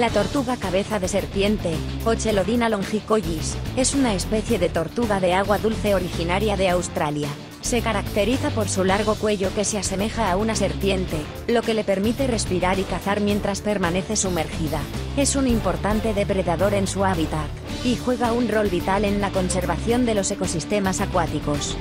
La tortuga cabeza de serpiente, Ochelodina longicollis, es una especie de tortuga de agua dulce originaria de Australia. Se caracteriza por su largo cuello que se asemeja a una serpiente, lo que le permite respirar y cazar mientras permanece sumergida. Es un importante depredador en su hábitat, y juega un rol vital en la conservación de los ecosistemas acuáticos.